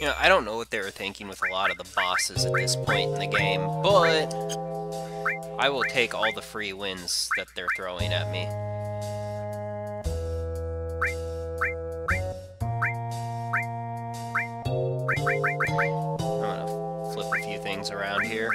You know, I don't know what they were thinking with a lot of the bosses at this point in the game, but I will take all the free wins that they're throwing at me. I'm gonna flip a few things around here.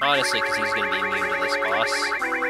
Honestly, because he's going to be immune to this boss.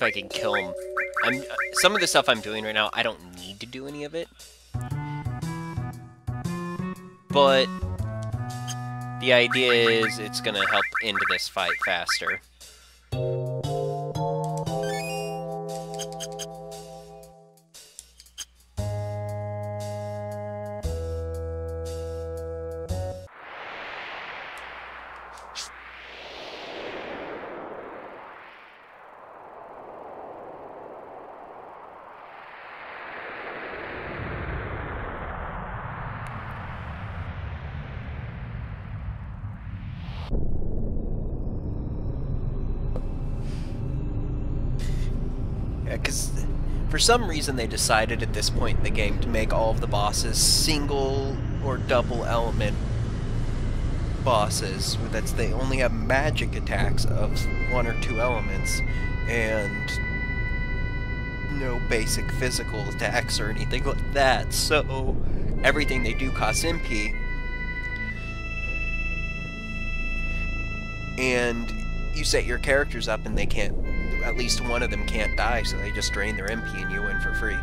If I can kill him. I'm uh, some of the stuff I'm doing right now. I don't need to do any of it, but the idea is it's gonna help end this fight faster. For some reason they decided at this point in the game to make all of the bosses single or double element bosses. That's they only have magic attacks of one or two elements, and no basic physical attacks or anything like that. So everything they do costs MP. And you set your characters up and they can't at least one of them can't die, so they just drain their MP and you win for free.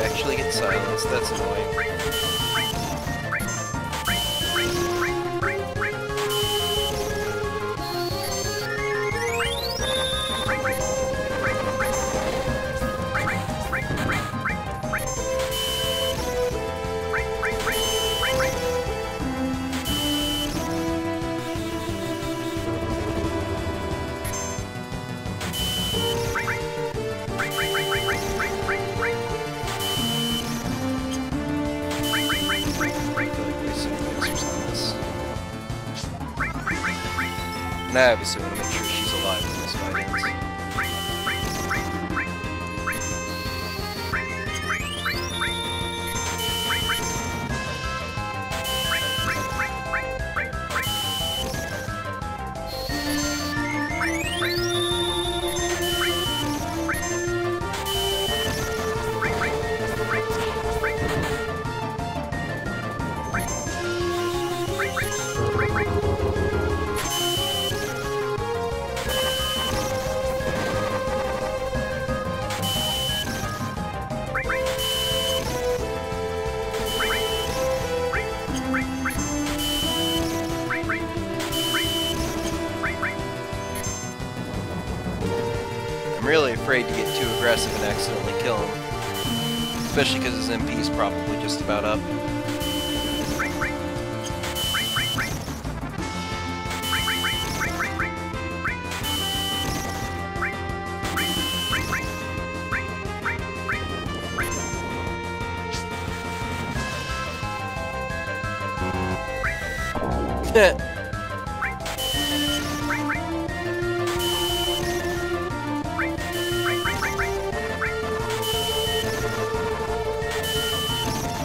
actually get silenced, that's annoying. And aggressive and accidentally kill him. Especially because his MP is probably just about up.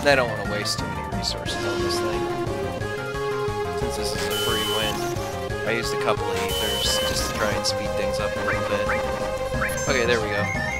I don't want to waste too many resources on this thing. Since this is a free win. I used a couple of ethers just to try and speed things up a little bit. Okay, there we go.